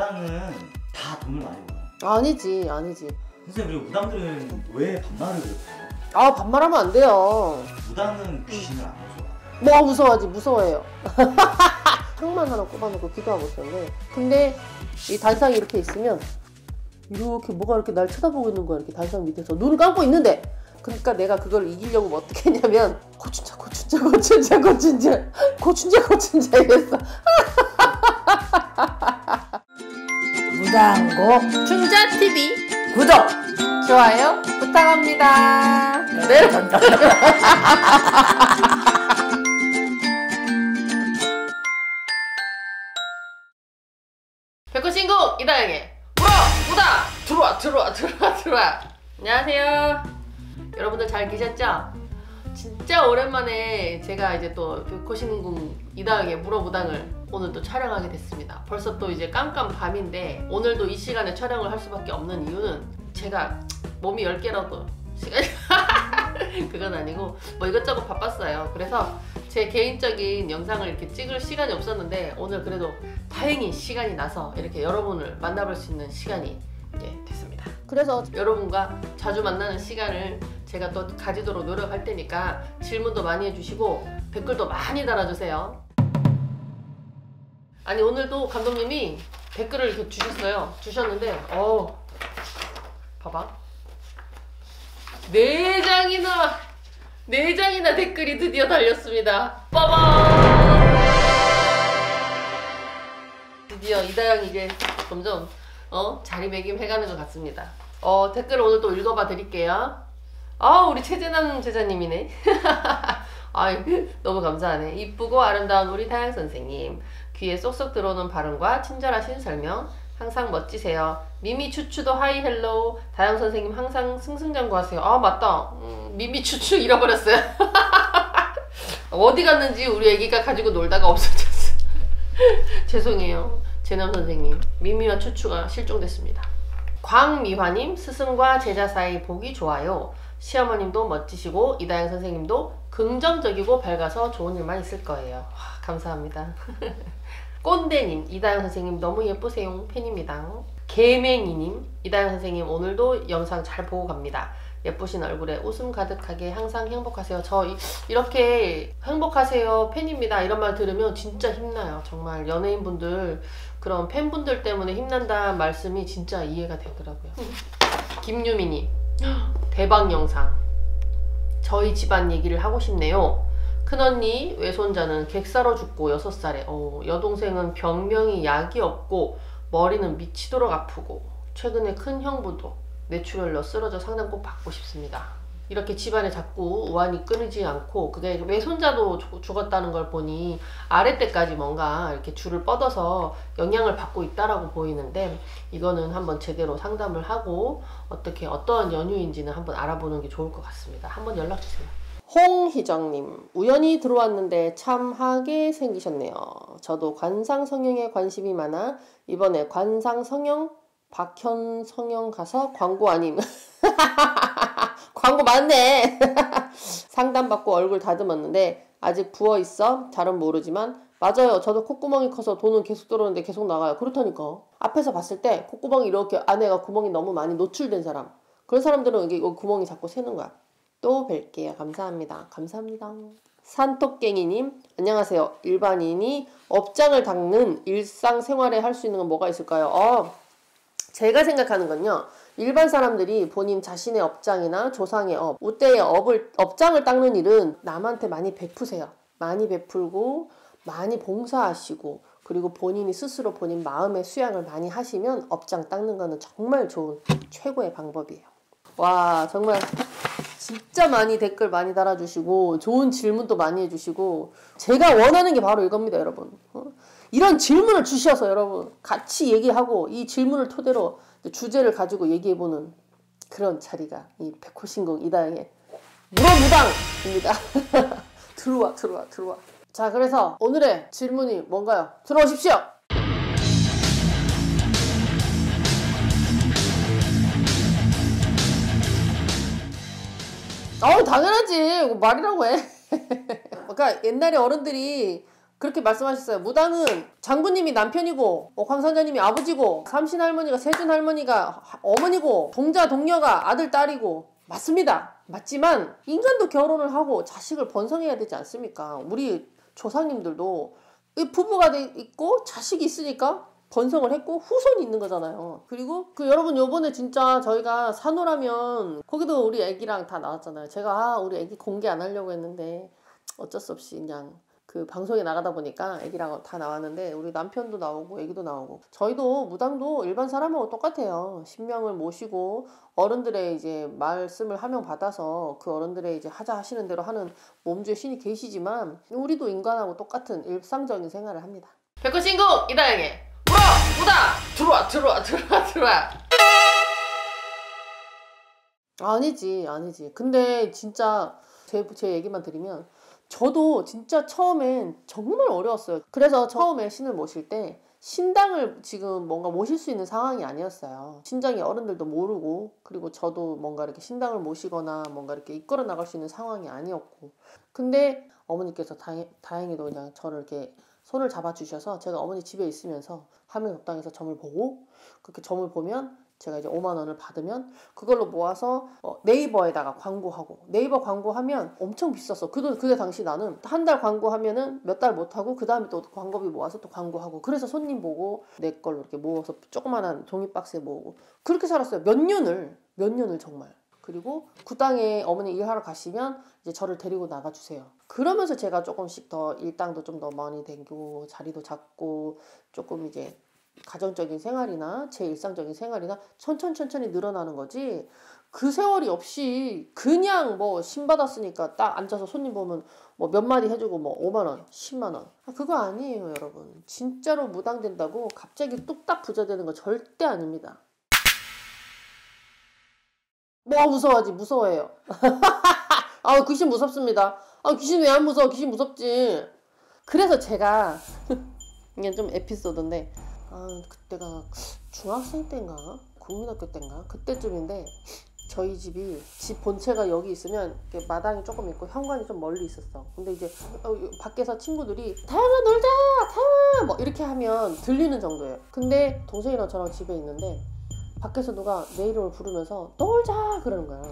무당은 다 돈을 많이 버나요? 아니지 아니지. 선생님 그리고 무당들은 왜 반말을 그렇게 해요? 아 반말하면 안 돼요. 무당은 귀신을 안 무서워 뭐가 무서워하지 무서워해요. 상만 하나 꼽아놓고 기도하고 있었는데. 근데 이 단상이 이렇게 있으면 이렇게 뭐가 이렇게 날 쳐다보고 있는 거야 이렇게 단상 밑에서. 눈을 감고 있는데. 그러니까 내가 그걸 이기려고 뭐 어떻게 했냐면 고춘자 고춘자 고춘자 고춘자 고춘자 고춘자 이랬어 무당고 춘자TV 구독 좋아요 부탁합니다. 네. 백호신곡 이다영의 물어 무다 들어와 들어와 들어와 들어와. 안녕하세요. 여러분들 잘 계셨죠? 진짜 오랜만에 제가 이제 또 백호신궁 이다영의 물어무당을 오늘 또 촬영하게 됐습니다. 벌써 또 이제 깜깜 밤인데 오늘도 이 시간에 촬영을 할 수밖에 없는 이유는 제가 몸이 10개라도 시간이 그건 아니고 뭐 이것저것 바빴어요. 그래서 제 개인적인 영상을 이렇게 찍을 시간이 없었는데 오늘 그래도 다행히 시간이 나서 이렇게 여러분을 만나볼 수 있는 시간이 됐습니다. 그래서 여러분과 자주 만나는 시간을 제가 또 가지도록 노력할 테니까 질문도 많이 해주시고 댓글도 많이 달아주세요. 아니 오늘도 감독님이 댓글을 이렇게 주셨어요. 주셨는데 어 봐봐 네 장이나 네 장이나 댓글이 드디어 달렸습니다. 빠밤 드디어 이다영 이제 점점 어 자리매김 해가는 것 같습니다. 어 댓글 오늘 또 읽어봐 드릴게요. 아 우리 최재남 제자님이네. 아 너무 감사하네. 이쁘고 아름다운 우리 다영 선생님. 귀에 쏙쏙 들어오는 발음과 친절하신 설명 항상 멋지세요. 미미 추추도 hi hello. 다영 선생님 항상 승승장구하세요. 아 맞다. 음, 미미 추추 잃어버렸어요. 어디 갔는지 우리 애기가 가지고 놀다가 없어졌어. 죄송해요. 재남 선생님. 미미와 추추가 실종됐습니다. 광미화님 스승과 제자 사이 보기 좋아요. 시어머님도 멋지시고 이다영 선생님도 긍정적이고 밝아서 좋은 일만 있을 거예요. 와, 감사합니다. 꼰대님 이다영 선생님 너무 예쁘세요. 팬입니다. 개맹이님 이다영 선생님 오늘도 영상 잘 보고 갑니다. 예쁘신 얼굴에 웃음 가득하게 항상 행복하세요. 저 이, 이렇게 행복하세요 팬입니다 이런 말 들으면 진짜 힘나요. 정말 연예인분들 그런 팬분들 때문에 힘난다 말씀이 진짜 이해가 되더라고요. 김유미님 대박 영상 저희 집안 얘기를 하고 싶네요. 큰언니 외손자는 객사로 죽고 6살에 어, 여동생은 병명이 약이 없고 머리는 미치도록 아프고 최근에 큰 형부도 뇌출혈로 쓰러져 상담 꼭 받고 싶습니다. 이렇게 집안에 자꾸 우환이 끊이지 않고 그게 외손자도 죽었다는 걸 보니 아랫때까지 뭔가 이렇게 줄을 뻗어서 영향을 받고 있다라고 보이는데 이거는 한번 제대로 상담을 하고 어떻게 어떠한 연유인지는 한번 알아보는 게 좋을 것 같습니다. 한번 연락 주세요. 홍희정님 우연히 들어왔는데 참 하게 생기셨네요. 저도 관상 성형에 관심이 많아 이번에 관상 성형 박현 성형 가서 광고 아님 광고 맞네 상담받고 얼굴 다듬었는데 아직 부어 있어 잘은 모르지만 맞아요 저도 콧구멍이 커서 돈은 계속 들어오는데 계속 나가요 그렇다니까 앞에서 봤을 때 콧구멍이 이렇게 안에가 구멍이 너무 많이 노출된 사람 그런 사람들은 이게 구멍이 자꾸 새는 거야 또 뵐게요. 감사합니다. 감사합니다. 산토깽이님 안녕하세요. 일반인이 업장을 닦는 일상생활에 할 수 있는 건 뭐가 있을까요? 어, 제가 생각하는 건요. 일반 사람들이 본인 자신의 업장이나 조상의 업, 윗대의 업을, 업장을 닦는 일은 남한테 많이 베푸세요. 많이 베풀고 많이 봉사하시고 그리고 본인이 스스로 본인 마음의 수양을 많이 하시면 업장 닦는 거는 정말 좋은 최고의 방법이에요. 와 정말 진짜 많이 댓글 많이 달아주시고 좋은 질문도 많이 해주시고 제가 원하는 게 바로 이겁니다 여러분 어? 이런 질문을 주셔서 여러분 같이 얘기하고 이 질문을 토대로 주제를 가지고 얘기해보는 그런 자리가 이 백호신공 이다영의 무어무당입니다. 들어와 들어와 들어와. 자 그래서 오늘의 질문이 뭔가요? 들어오십시오! 어 당연하지! 말이라고 해. 그러니까 옛날에 어른들이 그렇게 말씀하셨어요. 무당은 장군님이 남편이고 뭐 황선자님이 아버지고 삼신 할머니가 세준 할머니가 어머니고 동자 동녀가 아들 딸이고 맞습니다. 맞지만 인간도 결혼을 하고 자식을 번성해야 되지 않습니까? 우리 조상님들도 부부가 돼 있고 자식이 있으니까 번성을 했고 후손이 있는 거잖아요. 그리고 그 여러분 요번에 진짜 저희가 산호라면 거기도 우리 애기랑 다 나왔잖아요. 제가 아 우리 애기 공개 안 하려고 했는데 어쩔 수 없이 그냥 그 방송에 나가다 보니까 애기랑 다 나왔는데 우리 남편도 나오고 애기도 나오고. 저희도 무당도 일반 사람하고 똑같아요. 신명을 모시고 어른들의 이제 말씀을 하명 받아서 그 어른들의 이제 하자 하시는 대로 하는 몸주의 신이 계시지만 우리도 인간하고 똑같은 일상적인 생활을 합니다. 백호 신고 이다영의 물어! 무다 들어와 들어와 들어와 들어와. 아니지 아니지. 근데 진짜 제, 제 얘기만 드리면 저도 진짜 처음엔 정말 어려웠어요. 그래서 처음에 신을 모실 때 신당을 지금 뭔가 모실 수 있는 상황이 아니었어요. 신장이 어른들도 모르고 그리고 저도 뭔가 이렇게 신당을 모시거나 뭔가 이렇게 이끌어 나갈 수 있는 상황이 아니었고 근데 어머니께서 다행, 다행히도 그냥 저를 이렇게 손을 잡아주셔서 제가 어머니 집에 있으면서 화면 적당에서 점을 보고 그렇게 점을 보면 제가 이제 5만 원을 받으면 그걸로 모아서 어, 네이버에다가 광고하고 네이버 광고하면 엄청 비쌌어. 그 그때 당시 나는 한 달 광고하면은 몇 달 못하고 그 다음에 또 광고비 모아서 또 광고하고 그래서 손님 보고 내 걸로 이렇게 모아서 조그만한 종이 박스에 모으고 그렇게 살았어요. 몇 년을 몇 년을 정말. 그리고 그 땅에 어머니 일하러 가시면 이제 저를 데리고 나가주세요. 그러면서 제가 조금씩 더 일당도 좀 더 많이 댕기고 자리도 잡고 조금 이제 가정적인 생활이나 제 일상적인 생활이나 천천 천천히 늘어나는 거지. 그 세월이 없이 그냥 뭐 신 받았으니까 딱 앉아서 손님 보면 뭐 몇 마디 해주고 뭐 5만 원, 10만 원. 아, 그거 아니에요 여러분. 진짜로 무당된다고 갑자기 뚝딱 부자 되는 거 절대 아닙니다. 뭐 무서워하지? 무서워해요. 아 귀신 무섭습니다. 아 귀신 왜 안 무서워? 귀신 무섭지. 그래서 제가 이게 좀 에피소드인데 아 그때가 중학생 때인가 국민학교 때인가 그때쯤인데 저희 집이 집 본체가 여기 있으면 마당이 조금 있고 현관이 좀 멀리 있었어. 근데 이제 어, 밖에서 친구들이 다영아 놀자, 다영아 뭐 이렇게 하면 들리는 정도예요. 근데 동생이랑 저랑 집에 있는데 밖에서 누가 내 이름을 부르면서 놀자 그러는 거야.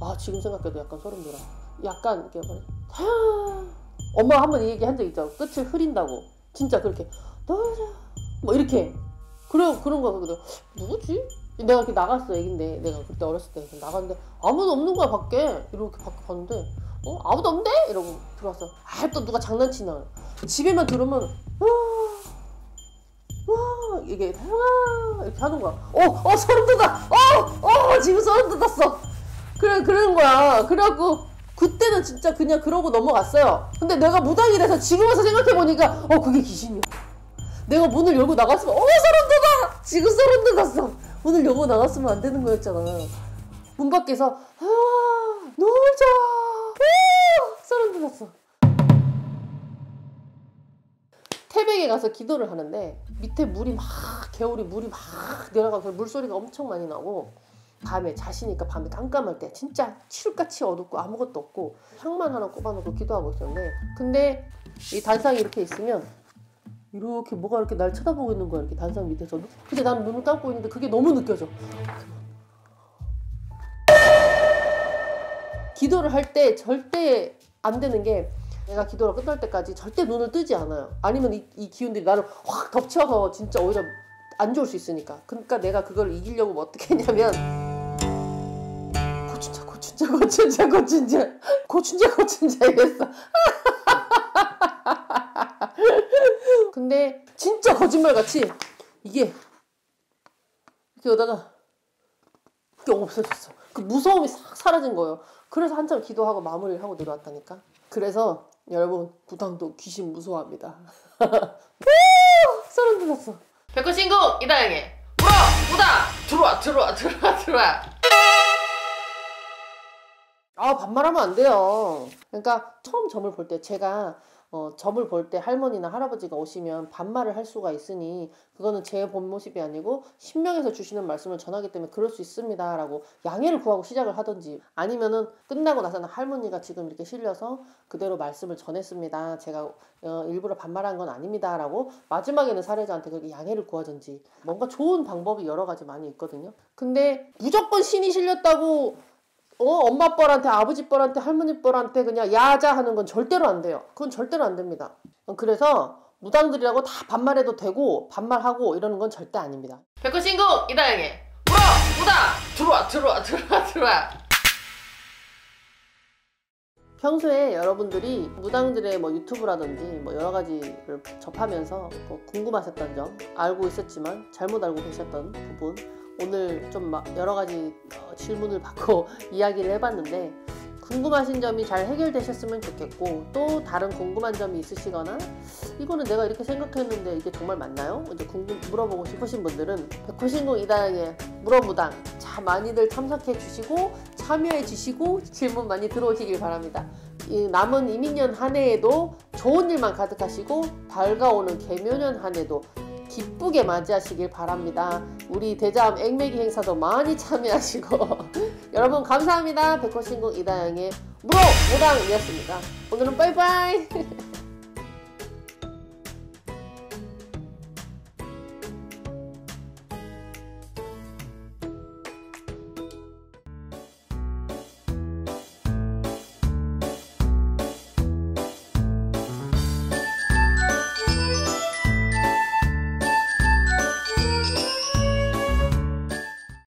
아 지금 생각해도 약간 소름 돋아. 약간 이렇게 뭐 다영아 엄마 한번 이 얘기 한 적 있죠. 끝을 흐린다고 진짜 그렇게 놀자 뭐 이렇게. 그래 그런 거야 그래 누구지? 내가 이렇게 나갔어 애긴데. 내가 그때 어렸을 때 나갔는데 아무도 없는 거야 밖에. 이렇게 밖에 봤는데. 어? 아무도 없네 이러고 들어왔어. 아 또 누가 장난치나. 집에만 들으면 와, 와 이게 와 이렇게 하는 거야. 어어 소름 돋아. 어어 지금 소름 돋았어. 그래 그러는 거야. 그래갖고 그때는 진짜 그냥 그러고 넘어갔어요. 근데 내가 무당이 돼서 지금 와서 생각해보니까 어 그게 귀신이야 내가 문을 열고 나갔으면 어 소름 돋아! 지금 소름 돋았어! 문을 열고 나갔으면 안 되는 거였잖아. 문 밖에서 아 놀자 아, 소름 돋았어. 태백에 가서 기도를 하는데 밑에 물이 막 개울이 물이 막 내려가서 물소리가 엄청 많이 나고 밤에 자시니까 밤에 깜깜할 때 진짜 칠흑같이 어둡고 아무것도 없고 향만 하나 꼽아놓고 기도하고 있었는데 근데 이 단상이 이렇게 있으면 이렇게 뭐가 이렇게 날 쳐다보고 있는 거야 이렇게 단상 밑에서도? 근데 나는 눈을 감고 있는데 그게 너무 느껴져. 기도를 할 때 절대 안 되는 게 내가 기도가 끝날 때까지 절대 눈을 뜨지 않아요. 아니면 이, 이 기운들이 나를 확 덮쳐서 진짜 오히려 안 좋을 수 있으니까. 그러니까 내가 그걸 이기려고 뭐 어떻게 했냐면 고춘자 고춘자 고춘자 고춘자. 고춘자 고춘자 이랬어 근데 진짜 거짓말같이 이게 이렇게 오다가 그게 없어졌어. 그 무서움이 싹 사라진 거예요. 그래서 한참 기도하고 마무리를 하고 내려왔다니까. 그래서 여러분 부당도 귀신 무서워합니다. 소름 돋았어. 백호 신고 이다영의 물어 무다 들어와 들어와 들어와 들어와. 아 반말하면 안 돼요. 그러니까 처음 점을 볼 때 제가 어, 점을 볼 때 할머니나 할아버지가 오시면 반말을 할 수가 있으니 그거는 제 본 모습이 아니고 신명에서 주시는 말씀을 전하기 때문에 그럴 수 있습니다라고 양해를 구하고 시작을 하든지 아니면은 끝나고 나서는 할머니가 지금 이렇게 실려서 그대로 말씀을 전했습니다. 제가 어, 일부러 반말한 건 아닙니다라고 마지막에는 사례자한테 그렇게 양해를 구하든지 뭔가 좋은 방법이 여러 가지 많이 있거든요. 근데 무조건 신이 실렸다고 어, 엄마 뻘한테 아버지 뻘한테 할머니 뻘한테 그냥 야자 하는 건 절대로 안 돼요. 그건 절대로 안 됩니다. 그래서 무당들이라고 다 반말해도 되고 반말하고 이러는 건 절대 아닙니다. 백호 신고 이다영의 물어 무당 들어와 들어와 들어와 들어와. 평소에 여러분들이 무당들의 뭐 유튜브라든지 뭐 여러 가지를 접하면서 뭐 궁금하셨던 점 알고 있었지만 잘못 알고 계셨던 부분 오늘 좀막 여러 가지 어, 질문을 받고 이야기를 해봤는데 궁금하신 점이 잘 해결되셨으면 좋겠고 또 다른 궁금한 점이 있으시거나 이거는 내가 이렇게 생각했는데 이게 정말 맞나요? 이제 궁금 물어보고 싶으신 분들은 백호신공 이다영의 물어무당 자 많이들 참석해 주시고 참여해 주시고 질문 많이 들어오시길 바랍니다. 이 남은 이민년 한 해에도 좋은 일만 가득하시고 밝아오는 개묘년 한 해도 기쁘게 맞이하시길 바랍니다. 우리 대자암 앵매기 행사도 많이 참여하시고 여러분 감사합니다. 백호신공 이다영의 무로 무당이었습니다. 오늘은 빠이빠이